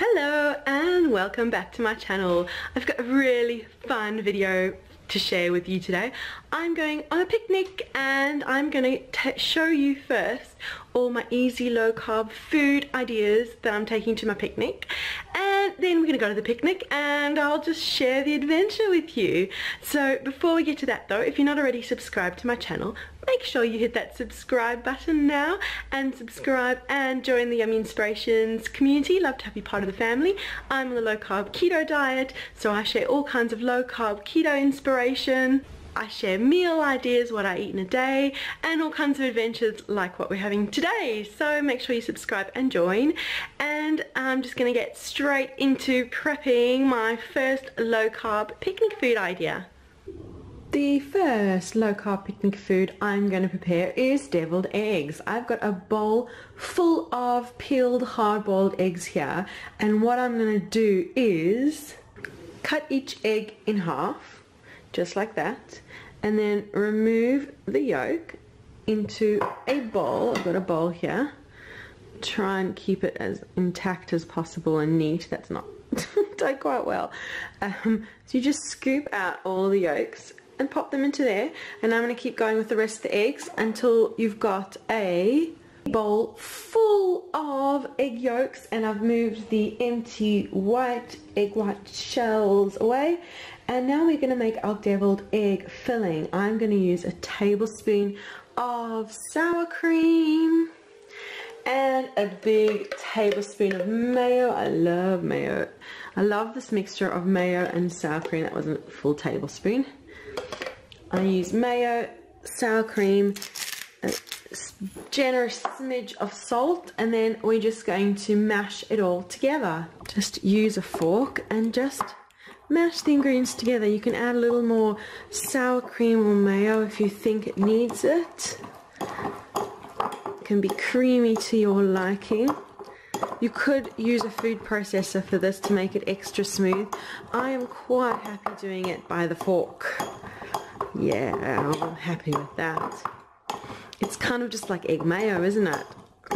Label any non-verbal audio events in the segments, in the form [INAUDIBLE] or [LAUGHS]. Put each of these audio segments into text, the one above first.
Hello and welcome back to my channel. I've got a really fun video to share with you today. I'm going on a picnic and I'm going to show you first all my easy low carb food ideas that I'm taking to my picnic and then we're going to go to the picnic and I'll just share the adventure with you. So before we get to that though, if you're not already subscribed to my channel, make sure you hit that subscribe button now and subscribe and join the Yummy Inspirations community. Love to have you part of the family. I'm on the low carb keto diet so I share all kinds of low carb keto inspiration. I share meal ideas, what I eat in a day, and all kinds of adventures like what we're having today. So make sure you subscribe and join. And I'm just going to get straight into prepping my first low carb picnic food idea. The first low carb picnic food I'm going to prepare is deviled eggs. I've got a bowl full of peeled hard boiled eggs here and what I'm going to do is cut each egg in half just like that and then remove the yolk into a bowl. I've got a bowl here. Try and keep it as intact as possible and neat. That's not [LAUGHS] done quite well. Um, so you just scoop out all the yolks and pop them into there. And I'm going to keep going with the rest of the eggs until you've got a bowl full of egg yolks and I've moved the empty white egg white shells away and now we're going to make our deviled egg filling. I'm going to use a tablespoon of sour cream and a big tablespoon of mayo. I love mayo. I love this mixture of mayo and sour cream. That wasn't a full tablespoon. I use mayo, sour cream, a generous smidge of salt and then we're just going to mash it all together. Just use a fork and just mash the ingredients together. You can add a little more sour cream or mayo if you think it needs it. it can be creamy to your liking. You could use a food processor for this to make it extra smooth. I am quite happy doing it by the fork. Yeah, I'm happy with that. It's kind of just like egg mayo, isn't it?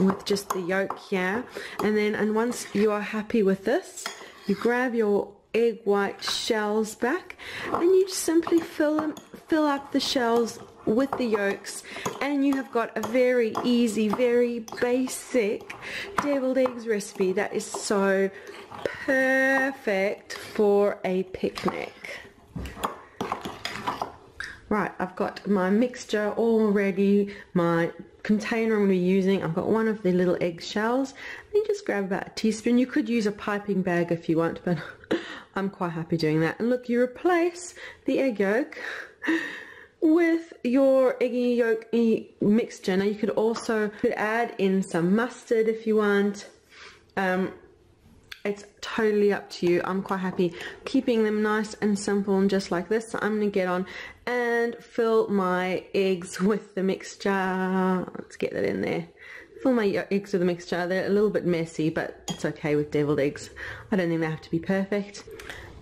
With just the yolk here. And then, and once you are happy with this, you grab your egg white shells back and you simply fill them, fill up the shells with the yolks and you have got a very easy, very basic deviled eggs recipe that is so perfect for a picnic. Right, I've got my mixture all ready, my container I'm going to be using, I've got one of the little eggshells. You just grab about a teaspoon. You could use a piping bag if you want, but [LAUGHS] I'm quite happy doing that. And look, you replace the egg yolk [LAUGHS] with your eggy yolk mixture. Now you could also could add in some mustard if you want. Um, it's totally up to you. I'm quite happy keeping them nice and simple and just like this. So I'm going to get on and fill my eggs [LAUGHS] with the mixture. Let's get that in there. Fill my eggs with the mixture. They're a little bit messy, but it's okay with deviled eggs. I don't think they have to be perfect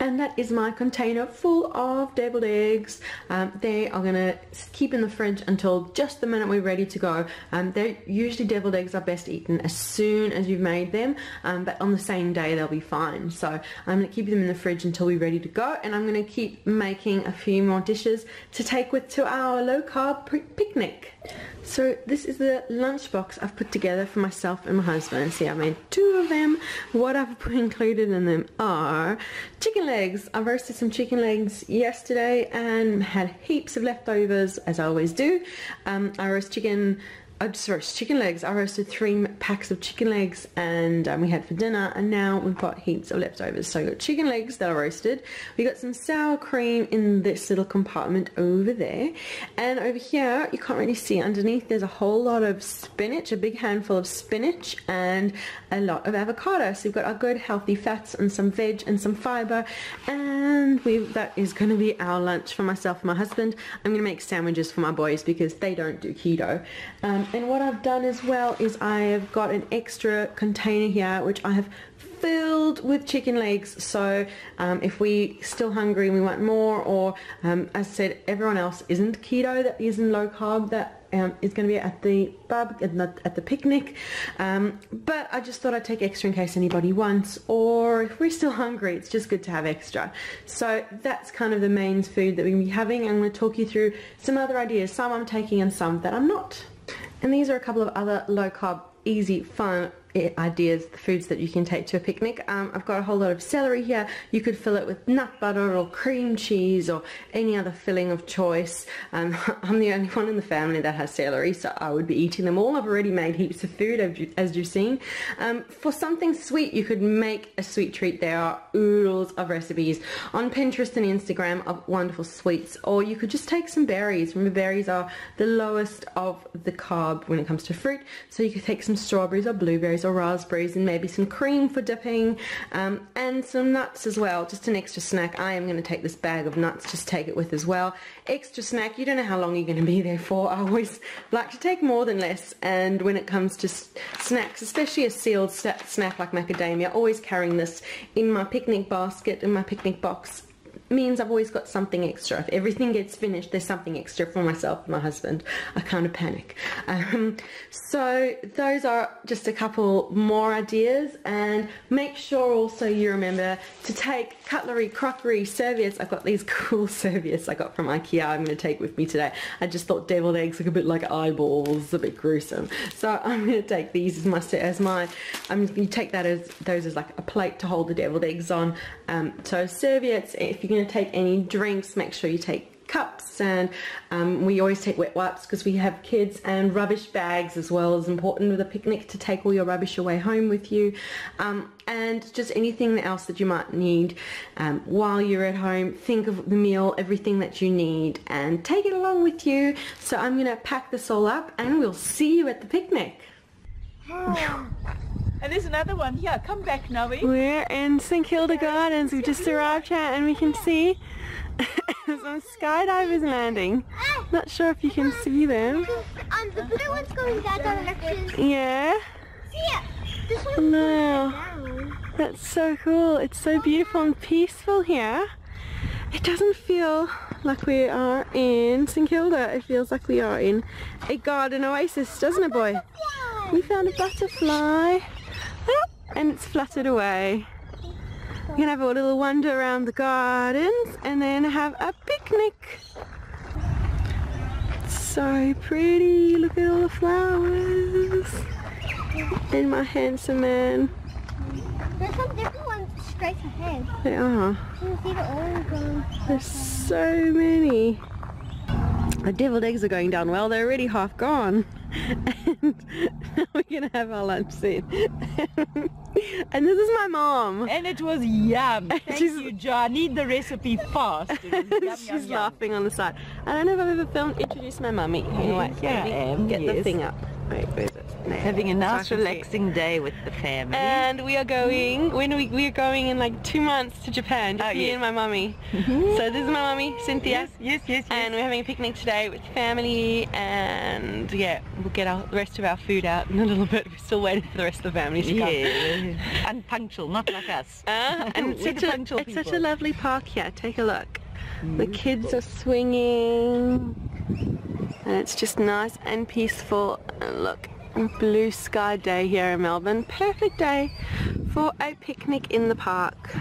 and that is my container full of deviled eggs um, they are gonna keep in the fridge until just the minute we're ready to go um, they're usually deviled eggs are best eaten as soon as you've made them um, but on the same day they'll be fine so I'm gonna keep them in the fridge until we're ready to go and I'm gonna keep making a few more dishes to take with to our low carb picnic so this is the lunchbox I've put together for myself and my husband. See, I made two of them. What I've [LAUGHS] included in them are chicken legs. I roasted some chicken legs yesterday and had heaps of leftovers, as I always do. Um, I roast chicken I just roasted chicken legs. I roasted three packs of chicken legs and um, we had for dinner and now we've got heaps of leftovers. So I got chicken legs that are roasted. We got some sour cream in this little compartment over there. And over here, you can't really see underneath, there's a whole lot of spinach, a big handful of spinach and a lot of avocado. So we've got our good healthy fats and some veg and some fiber. And we that is going to be our lunch for myself and my husband. I'm going to make sandwiches for my boys because they don't do keto. Um, and what I've done as well is I have got an extra container here which I have filled with chicken legs. So um, if we still hungry and we want more or um, as I said everyone else isn't keto that isn't low carb that um, is going to be at the barbecue at the picnic. Um, but I just thought I'd take extra in case anybody wants or if we're still hungry it's just good to have extra. So that's kind of the main food that we're going to be having. I'm going to talk you through some other ideas some I'm taking and some that I'm not and these are a couple of other low carb easy fun ideas, the foods that you can take to a picnic. Um, I've got a whole lot of celery here. You could fill it with nut butter or cream cheese or any other filling of choice. Um, [LAUGHS] I'm the only one in the family that has celery, so I would be eating them all. I've already made heaps of food, as you've seen. Um, for something sweet, you could make a sweet treat. There are oodles of recipes on Pinterest and Instagram of wonderful sweets, or you could just take some berries. Remember, berries are the lowest of the carb when it comes to fruit, so you could take some strawberries or blueberries or raspberries and maybe some cream for dipping um, and some nuts as well just an extra snack. I am going to take this bag of nuts just take it with as well. Extra snack you don't know how long you're going to be there for. I always like to take more than less and when it comes to snacks especially a sealed snack like macadamia always carrying this in my picnic basket in my picnic box means I've always got something extra. If everything gets finished, there's something extra for myself and my husband. I kind of panic. [LAUGHS] Um, so those are just a couple more ideas and make sure also you remember to take cutlery, crockery, serviettes. I've got these [LAUGHS] cool serviettes I got from Ikea I'm going to take with me today. I just thought deviled eggs look a bit like eyeballs, a bit gruesome. So [LAUGHS] I'm going to take these as my, as my I'm going to take that as those as like a plate to hold the deviled eggs on. Um, so serviettes, if you're going to take any drinks, make sure you take cups and um, we always take wet wipes because we have kids and rubbish bags as well. Is important with a picnic to take all your rubbish away home with you. Um, and just anything else that you might need um, while you're at home think of the meal everything that you need and take it along with you. So I'm gonna pack this all up and we'll see you at the picnic and there's another one here. Come back, Noe. We're in St Kilda Gardens. We've just arrived here and we can see [LAUGHS] some skydivers landing. Not sure if you can see them. Um, the blue one's going that direction. Yeah. See it? No. That's so cool. It's so beautiful and peaceful here. It doesn't feel like we are in St Kilda. It feels like we are in a garden oasis, doesn't it, boy? We found a butterfly [LAUGHS] and it's fluttered away. We're gonna have a little wander around the gardens and then have a picnic. It's so pretty, look at all the flowers. And my handsome man. There's some different ones straight ahead. They are. There's so many. The deviled eggs are going down well, they're already half gone. [LAUGHS] [LAUGHS] we're gonna have our lunch soon. [LAUGHS] and this is my mom. And it was yum. [LAUGHS] Thank She's, you, Jo. I need the recipe fast. Yum, She's yum, laughing yum. on the side. I don't know if I've ever filmed introduce my mummy. Anyway, yeah, I am. Get yes. the thing up. Wait, where's it? Having a nice relaxing day with the family. And we are going, when we, we are going in like two months to Japan, just oh, me yes. and my mummy. Mm-hmm. so this is my mummy, Cynthia. Yes, yes, yes, yes. And we're having a picnic today with family and yeah, we'll get our, the rest of our food out in a little bit. We're still waiting for the rest of the family to come. Yeah, [LAUGHS] unpunctual, not like us. Uh, [LAUGHS] and it's, such a, it's such a lovely park here, take a look. The kids are swinging and it's just nice and peaceful and look blue sky day here in Melbourne. Perfect day for a picnic in the park.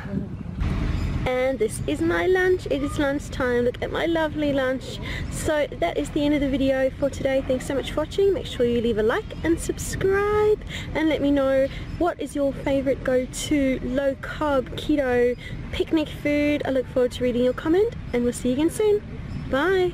And this is my lunch. It is lunchtime. Look at my lovely lunch. So that is the end of the video for today. Thanks so much for watching. Make sure you leave a like and subscribe. And let me know what is your favorite go-to low carb keto picnic food. I look forward to reading your comment and we'll see you again soon. Bye